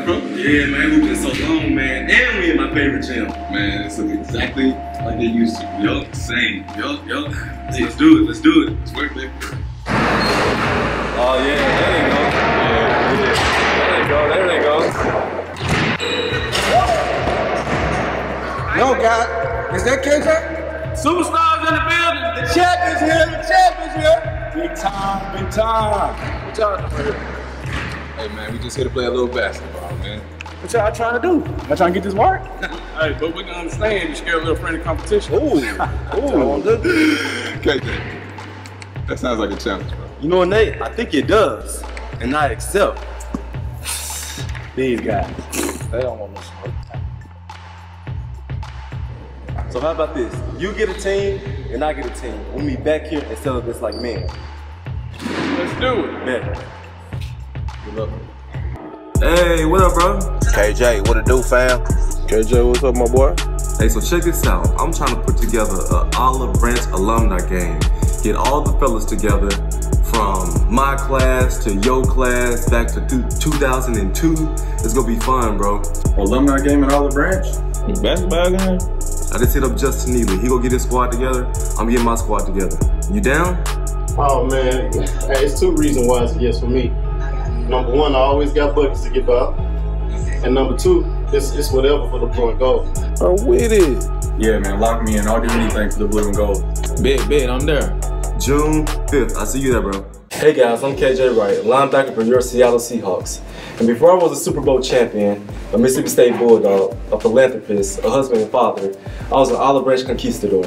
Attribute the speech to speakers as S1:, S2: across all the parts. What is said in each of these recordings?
S1: right, bro?
S2: Yeah, man, we've been so long, man. And we in my favorite gym.
S1: Man, it's exactly like they used to.
S2: Yup, same. Yup, yup. Let's do it, let's do it.
S1: Let's work, baby.
S3: Oh yeah, there they go. Yeah, yeah. There they go, there they go.
S4: No, God. Is that KJ?
S3: Superstars in the building.
S4: The champ is here. The champ is here.
S3: Big time, big time. What y'all doing here?
S1: Hey, man, we just here to play a little basketball, man.
S3: What y'all trying to do? Y'all trying to get this work? hey, but we can understand you scared a little friendly competition.
S4: Ooh. Ooh.
S1: KJ, that sounds like a challenge, bro.
S5: You know what, Nate? I think it does. And I accept. These guys.
S3: They don't want no smoke.
S5: So how about this? You get a team, and I get a team. We meet back here and settle this like men.
S3: Let's do it.
S5: Bet.
S1: Good luck.
S6: Hey, what up, bro?
S7: KJ, what it do, fam?
S3: KJ, what's up, my boy?
S6: Hey, so check this out. I'm trying to put together a Olive Branch alumni game. Get all the fellas together from my class to your class back to 2002. It's gonna be fun, bro.
S3: Alumni game at Olive Branch? Basketball game?
S6: I just hit up Justin Neely. He gonna get his squad together. I'm getting my squad together. You down?
S8: Oh man, hey, it's two reasons why it's a yes for me. Number one, I always got buckets to give out, and number two, it's, it's whatever for the blue and gold.
S3: I'm with it.
S1: Yeah, man, lock me in. I'll do anything for the blue and gold.
S3: Bet, bet, I'm there.
S6: June 5th. I'll see you there, bro.
S5: Hey guys, I'm KJ Wright, linebacker for your Seattle Seahawks. And before I was a Super Bowl champion, a Mississippi State Bulldog, a philanthropist, a husband and father, I was an Olive Branch conquistador.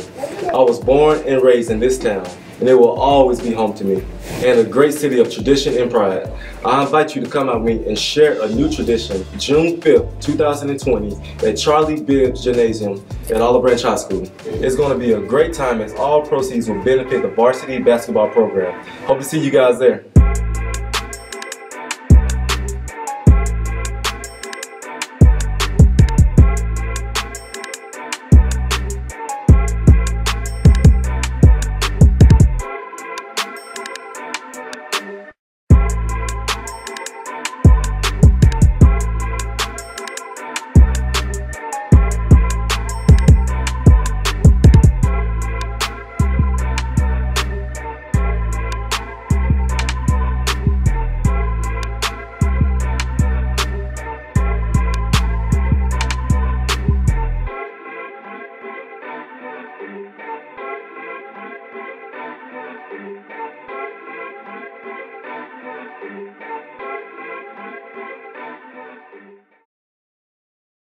S5: I was born and raised in this town, and it will always be home to me, and a great city of tradition and pride. I invite you to come out with me and share a new tradition, June 5th, 2020, at Charlie Bibbs Gymnasium at Olive Branch High School. It's going to be a great time as all proceeds will benefit the varsity basketball program. Hope to see you guys there. Thank you.